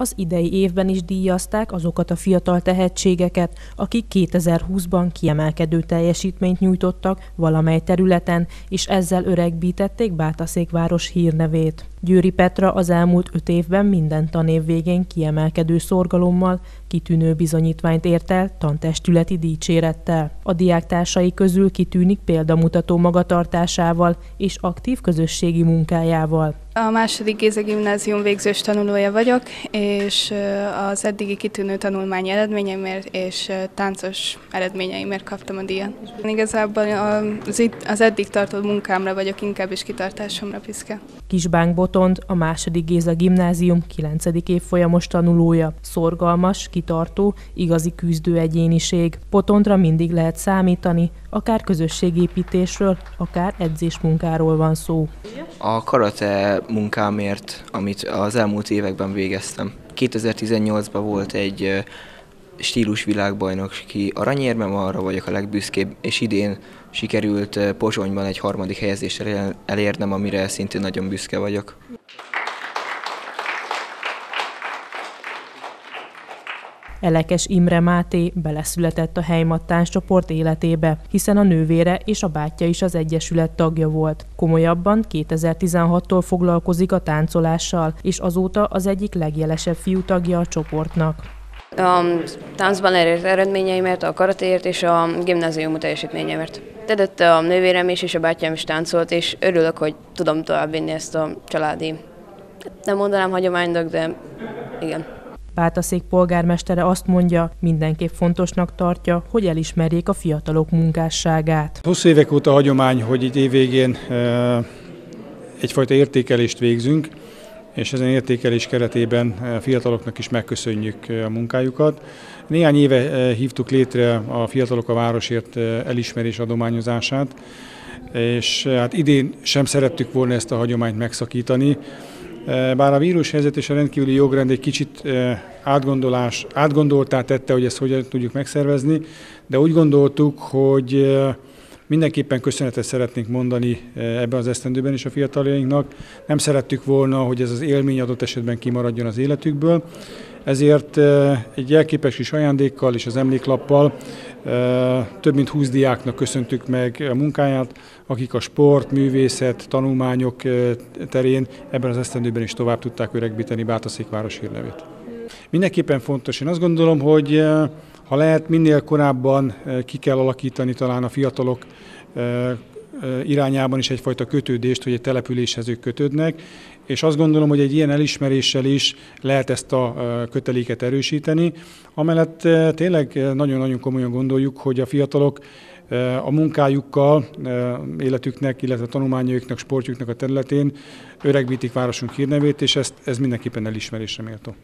Az idei évben is díjazták azokat a fiatal tehetségeket, akik 2020-ban kiemelkedő teljesítményt nyújtottak valamely területen, és ezzel öregbítették Bátaszékváros hírnevét. Győri Petra az elmúlt öt évben minden tanév végén kiemelkedő szorgalommal kitűnő bizonyítványt ért el tantestületi dicsérettel. A diáktársai közül kitűnik példamutató magatartásával és aktív közösségi munkájával. A második Géza gimnázium végzős tanulója vagyok, és az eddigi kitűnő tanulmányi eredményeimért és táncos eredményeimért kaptam a díjat. Igazából az, az eddig tartó munkámra vagyok inkább is kitartásomra piszke. Kisbánk Botond, a második Géza gimnázium 9. évfolyamos tanulója. Szorgalmas, kitartó, igazi küzdő egyéniség. Botondra mindig lehet számítani, akár közösségépítésről, akár edzésmunkáról van szó. A karate munkámért, amit az elmúlt években végeztem. 2018-ban volt egy stílus világbajnoki aranyérmem, arra vagyok a legbüszkébb, és idén sikerült Pozsonyban egy harmadik helyezésre elérnem, amire szintén nagyon büszke vagyok. Elekes Imre Máté beleszületett a helymattáns csoport életébe, hiszen a nővére és a bátyja is az Egyesület tagja volt. Komolyabban 2016-tól foglalkozik a táncolással, és azóta az egyik legjelesebb fiú tagja a csoportnak. A táncban elért eredményeimért, a karatéért és a gimnázium teljesítményeimért. Tedett a nővérem is, és a bátyám is táncolt, és örülök, hogy tudom továbbvinni ezt a családi, nem mondanám hagyománynak, de igen. Bátaszék polgármestere azt mondja, mindenképp fontosnak tartja, hogy elismerjék a fiatalok munkásságát. Hosszú évek óta hagyomány, hogy itt évvégén egyfajta értékelést végzünk, és ezen értékelés keretében a fiataloknak is megköszönjük a munkájukat. Néhány éve hívtuk létre a Fiatalok a Városért elismerés adományozását, és hát idén sem szerettük volna ezt a hagyományt megszakítani, bár a vírushelyzet és a rendkívüli jogrend egy kicsit átgondolás, átgondoltá tette, hogy ezt hogyan tudjuk megszervezni, de úgy gondoltuk, hogy mindenképpen köszönetet szeretnénk mondani ebben az esztendőben is a fiataljainknak. Nem szerettük volna, hogy ez az élmény adott esetben kimaradjon az életükből, ezért egy jelképes kis ajándékkal és az emléklappal több mint 20 diáknak köszöntük meg a munkáját, akik a sport, művészet, tanulmányok terén ebben az esztendőben is tovább tudták öregbíteni Bátaszékváros hírnevét. Mindenképpen fontos. Én azt gondolom, hogy ha lehet, minél korábban ki kell alakítani talán a fiatalok irányában is egyfajta kötődést, hogy egy településhez ők kötődnek, és azt gondolom, hogy egy ilyen elismeréssel is lehet ezt a köteléket erősíteni. Amellett tényleg nagyon-nagyon komolyan gondoljuk, hogy a fiatalok a munkájukkal, életüknek, illetve tanulmányaiknak, sportjuknak a területén öregbítik városunk hírnevét, és ezt, ez mindenképpen elismerésre méltó.